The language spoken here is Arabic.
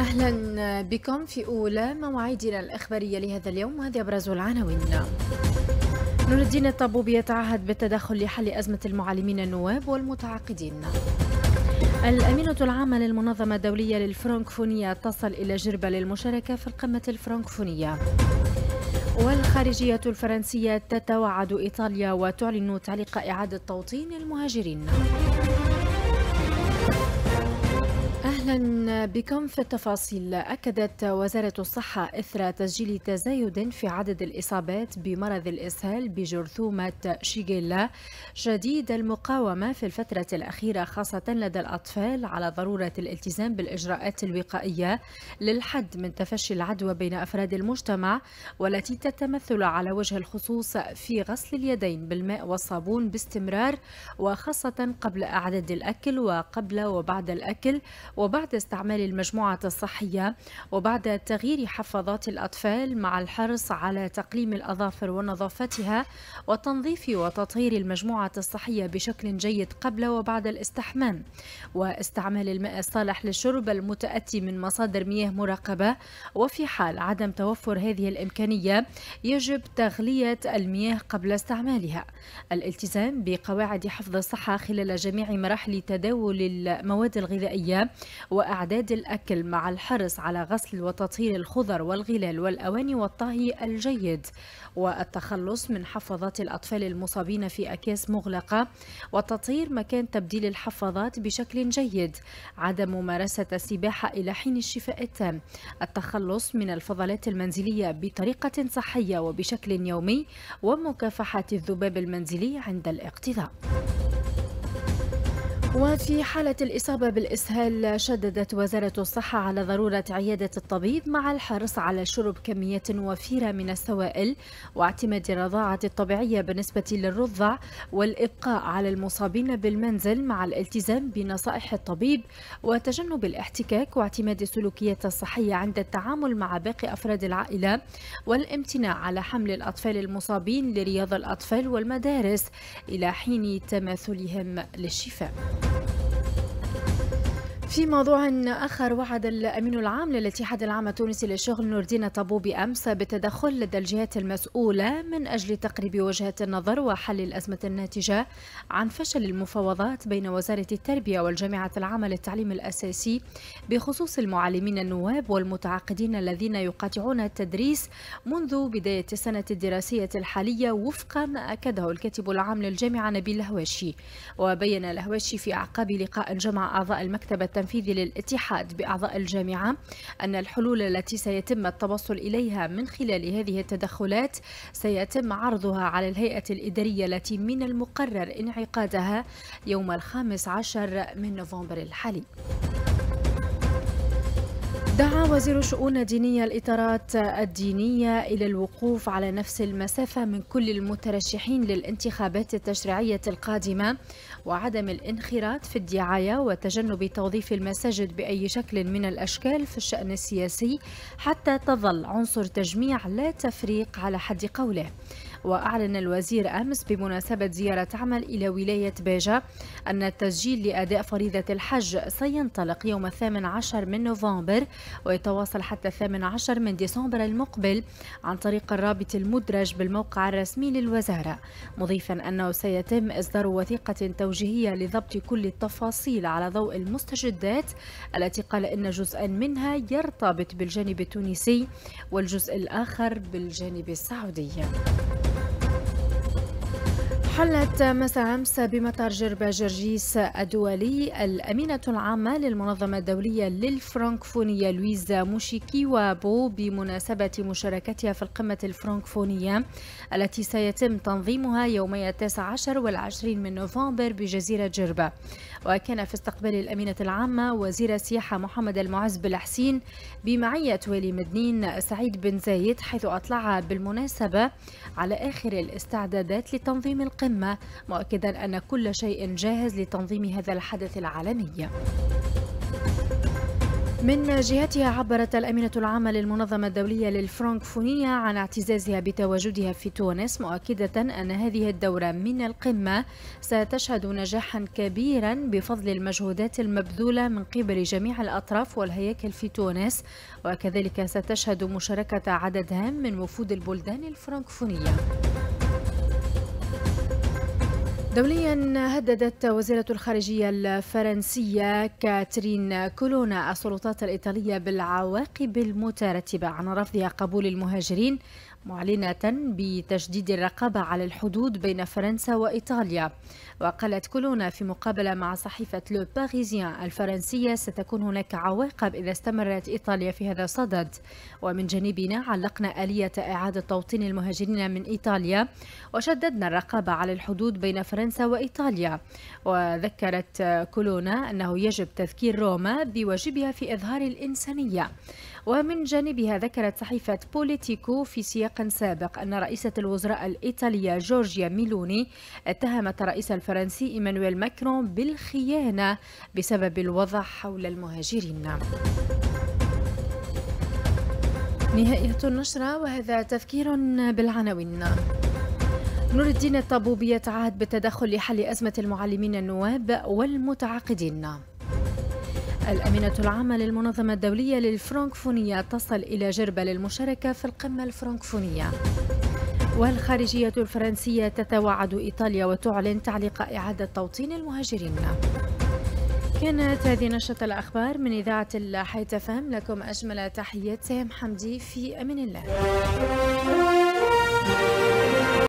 أهلا بكم في أولى مواعيدنا الإخبارية لهذا اليوم وهذه أبرز العناوين. نور الدين الطبوب يتعهد بالتدخل لحل أزمة المعلمين النواب والمتعاقدين. الأمينة العامة للمنظمة الدولية للفرنكفونية تصل إلى جربة للمشاركة في القمة الفرنكفونية. والخارجية الفرنسية تتوعد إيطاليا وتعلن تعليق إعادة توطين المهاجرين. أهلا بكم في التفاصيل. أكدت وزارة الصحة إثر تسجيل تزايد في عدد الإصابات بمرض الإسهال بجرثومة شيغيلا شديد المقاومة في الفترة الأخيرة خاصة لدى الأطفال على ضرورة الالتزام بالإجراءات الوقائية للحد من تفشي العدوى بين أفراد المجتمع والتي تتمثل على وجه الخصوص في غسل اليدين بالماء والصابون باستمرار وخاصة قبل أعداد الأكل وقبل وبعد الأكل وبعد استعمال المجموعة الصحية وبعد تغيير حفاضات الأطفال مع الحرص على تقليم الأظافر ونظافتها وتنظيف وتطهير المجموعة الصحية بشكل جيد قبل وبعد الاستحمام. واستعمال الماء الصالح للشرب المتأتي من مصادر مياه مراقبة. وفي حال عدم توفر هذه الإمكانية يجب تغلية المياه قبل استعمالها. الالتزام بقواعد حفظ الصحة خلال جميع مراحل تداول المواد الغذائية وأعداد الأكل مع الحرص على غسل وتطهير الخضر والغلال والأواني والطهي الجيد والتخلص من حفاضات الأطفال المصابين في أكياس مغلقة وتطهير مكان تبديل الحفاضات بشكل جيد عدم ممارسة السباحة إلى حين الشفاء التام. التخلص من الفضلات المنزلية بطريقة صحية وبشكل يومي ومكافحة الذباب المنزلي عند الاقتضاء وفي حالة الإصابة بالإسهال شددت وزارة الصحة على ضرورة عيادة الطبيب مع الحرص على شرب كميات وفيرة من السوائل واعتماد الرضاعة الطبيعية بالنسبة للرضع والإبقاء على المصابين بالمنزل مع الالتزام بنصائح الطبيب وتجنب الاحتكاك واعتماد السلوكيات الصحية عند التعامل مع باقي أفراد العائلة والامتناع على حمل الأطفال المصابين لرياض الأطفال والمدارس إلى حين تماثلهم للشفاء. في موضوع آخر وعد الأمين العام للاتحاد العام التونسي للشغل نور الدين طبوبي أمس بالتدخل لدى الجهات المسؤولة من أجل تقريب وجهات النظر وحل الأزمة الناتجة عن فشل المفاوضات بين وزارة التربية والجامعة العامة للتعليم الأساسي بخصوص المعلمين النواب والمتعاقدين الذين يقاطعون التدريس منذ بداية السنة الدراسية الحالية وفق ما أكده الكاتب العام للجامعة نبيل الهواشي. وبين الهواشي في أعقاب لقاء جمع أعضاء المكتب التنفيذي للاتحاد بأعضاء الجامعة أن الحلول التي سيتم التوصل إليها من خلال هذه التدخلات سيتم عرضها على الهيئة الإدارية التي من المقرر انعقادها يوم الخامس عشر من نوفمبر الحالي. دعا وزير الشؤون الدينية الإطارات الدينية إلى الوقوف على نفس المسافة من كل المترشحين للانتخابات التشريعية القادمة وعدم الانخراط في الدعاية وتجنب توظيف المساجد بأي شكل من الأشكال في الشأن السياسي حتى تظل عنصر تجميع لا تفريق على حد قوله. وأعلن الوزير أمس بمناسبة زيارة عمل إلى ولاية بيجا أن التسجيل لأداء فريضة الحج سينطلق يوم الثامن عشر من نوفمبر ويتواصل حتى الثامن عشر من ديسمبر المقبل عن طريق الرابط المدرج بالموقع الرسمي للوزارة مضيفا أنه سيتم إصدار وثيقة توجيهية لضبط كل التفاصيل على ضوء المستجدات التي قال إن جزءا منها يرتبط بالجانب التونسي والجزء الآخر بالجانب السعودي. حلت مساء أمس بمطار جربة جرجيس الدولي الأمينة العامة للمنظمة الدولية للفرنكفونية لويزا موشيكي وابو بمناسبة مشاركتها في القمة الفرنكفونية التي سيتم تنظيمها يومي التاسع عشر والعشرين من نوفمبر بجزيرة جربة وكان في استقبال الأمينة العامة وزير السياحة محمد المعز بالحسين بمعية ولي مدنين سعيد بن زايد حيث أطلع بالمناسبة على آخر الاستعدادات لتنظيم القمة. مؤكدا أن كل شيء جاهز لتنظيم هذا الحدث العالمي. من جهتها عبرت الأمينة العامة للمنظمة الدولية للفرنكفونية عن اعتزازها بتواجدها في تونس مؤكدة أن هذه الدورة من القمة ستشهد نجاحا كبيرا بفضل المجهودات المبذولة من قبل جميع الأطراف والهياكل في تونس وكذلك ستشهد مشاركة عدد هام من وفود البلدان الفرنكفونية دوليا هددت وزيرة الخارجية الفرنسية كاترين كولونا السلطات الإيطالية بالعواقب المترتبة عن رفضها قبول المهاجرين معلنة بتجديد الرقابة على الحدود بين فرنسا وإيطاليا. وقالت كولونا في مقابلة مع صحيفة لو باريزيان الفرنسية ستكون هناك عواقب إذا استمرت إيطاليا في هذا الصدد. ومن جانبنا علقنا آلية إعادة توطين المهاجرين من إيطاليا وشددنا الرقابة على الحدود بين فرنسا وإيطاليا. وذكرت كولونا أنه يجب تذكير روما بواجبها في إظهار الإنسانية. ومن جانبها ذكرت صحيفة بوليتيكو في سياق سابق أن رئيسة الوزراء الإيطالية جورجيا ميلوني اتهمت الرئيس الفرنسي إيمانويل ماكرون بالخيانة بسبب الوضع حول المهاجرين. نهاية النشرة وهذا تذكير بالعناوين. نور الدين الطبوبي يتعهد بالتدخل لحل أزمة المعلمين النواب والمتعاقدين. الأمينة العامة للمنظمة الدولية للفرنكفونية تصل إلى جربة للمشاركة في القمة الفرنكفونية. والخارجية الفرنسية تتوعد إيطاليا وتعلن تعليق إعادة توطين المهاجرين. كانت هذه نشرة الأخبار من إذاعة الحياة فهم لكم أجمل تحيات سام حمدي في أمان الله.